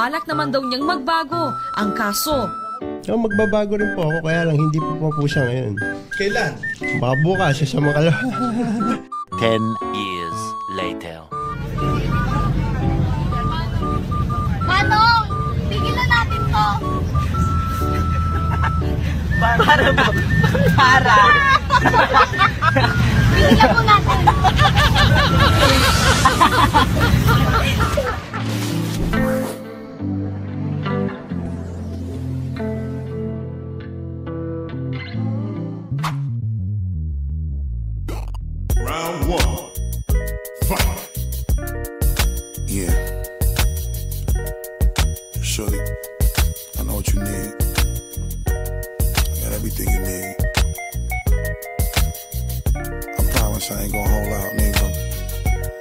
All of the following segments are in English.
balak naman daw niyang magbago. Ang kaso, Oh, magbabago rin po ako, kaya lang hindi po po, po siya ngayon. Kailan? Baka bukas, siya sa makalawa. 10 years later. Manong! Tigilan natin to! Para mo. Para. Shorty, I know what you need. I got everything you need. I promise I ain't gonna hold out, nigga.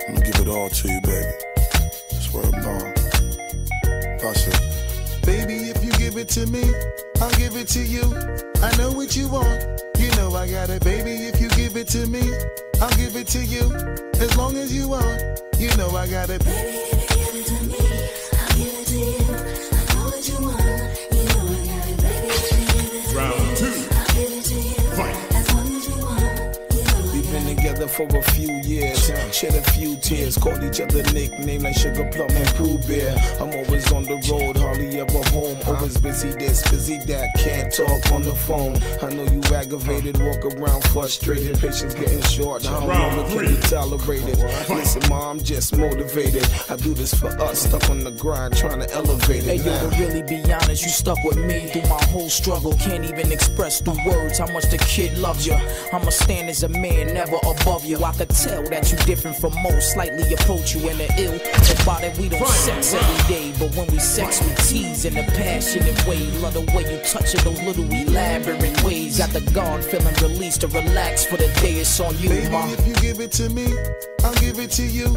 I'm gonna give it all to you, baby. Swear I'm gone. Bust it. Baby, if you give it to me, I'll give it to you. I know what you want. You know I got it, baby. If you give it to me, I'll give it to you. As long as you want, you know I got it. Round for a few years, shed a few tears, called each other nicknames like Sugar Plum and Pooh Bear. I'm always on the road, hardly ever home. Always busy this, busy that, can't talk on the phone. I know you aggravated, walk around frustrated, patience getting short. How long can you tolerate it? Listen, mom, I'm just motivated. I do this for us, stuck on the grind, trying to elevate it. Hey it. yo, to really be honest, you stuck with me through my whole struggle. Can't even express through words how much the kid loves you. I'ma stand as a man, never above you. I could tell that you different from most, slightly approach you in the ill. About it, we don't sex every day, but when we sex, we tease in a passionate way. Love the way you touch it, those little elaborate ways. Got the guard feeling released to relax for the day. It's on you, Baby, ma. if you give it to me, I'll give it to you.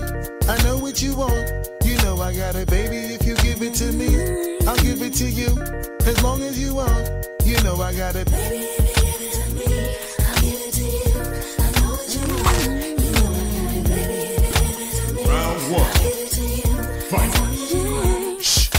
I know what you want. You know I got it, baby. If you give it to me, I'll give it to you. As long as you want, you know I got it. Round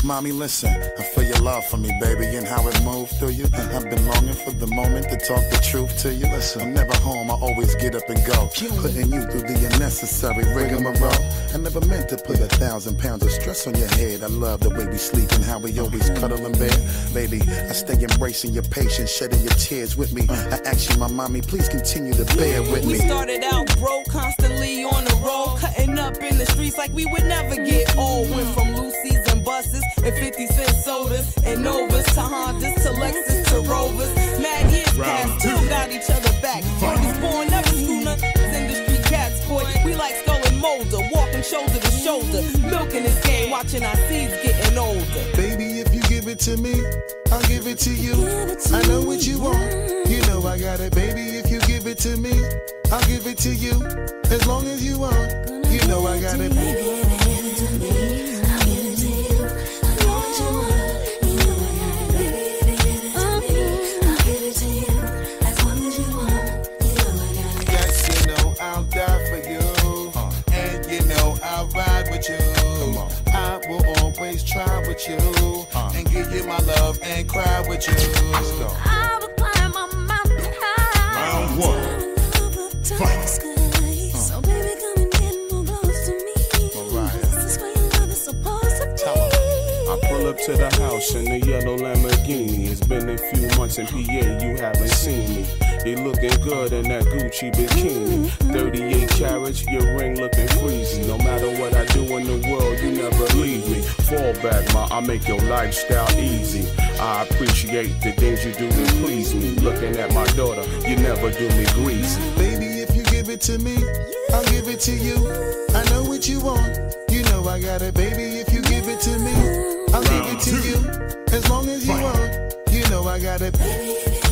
Mommy, listen, I feel your love for me, baby, and how it moved through you. I've been longing for the moment to talk the truth to you. Listen, I'm never home, I always get up and go. Putting you through the unnecessary rigmarole. I never meant to put a thousand pounds of stress on your head. I love the way we sleep and how we always cuddle in bed. Baby, I stay embracing your patience, shedding your tears with me. I ask you, my mommy, please continue to bear with me. We started out broke, constantly on the road, cutting up in the streets like we would never get old. Went from Lucy's and buses and 50 cent sodas and Novas to Hondas to Lexus to Rovers. Mad years Round past, two. still got each other back. Word is born, never schooner. Industry cats, boy. We like Skull and Molder, walking shoulder to shoulder, milking this game, watching our seeds getting older. Baby, if you give it to me, I'll give it to you. I know what you want. You know I got it, baby. If you give it to me, I'll give it to you. As long as you want, you know I got it. Yes, with you. And give you my love and cry with you. I will climb a mountain high. Round one. Fight. To the house in the yellow Lamborghini. It's been a few months in PA, you haven't seen me. You looking good in that Gucci bikini. 38 carats, your ring looking freezy. No matter what I do in the world, you never leave me. Fall back, ma, I make your lifestyle easy. I appreciate the things you do to please me. Looking at my daughter, you never do me greasy. Baby, if you give it to me, I'll give it to you. I know what you want. You know I got it, baby. If you give it to me, to you. As long as you want, you know I got it.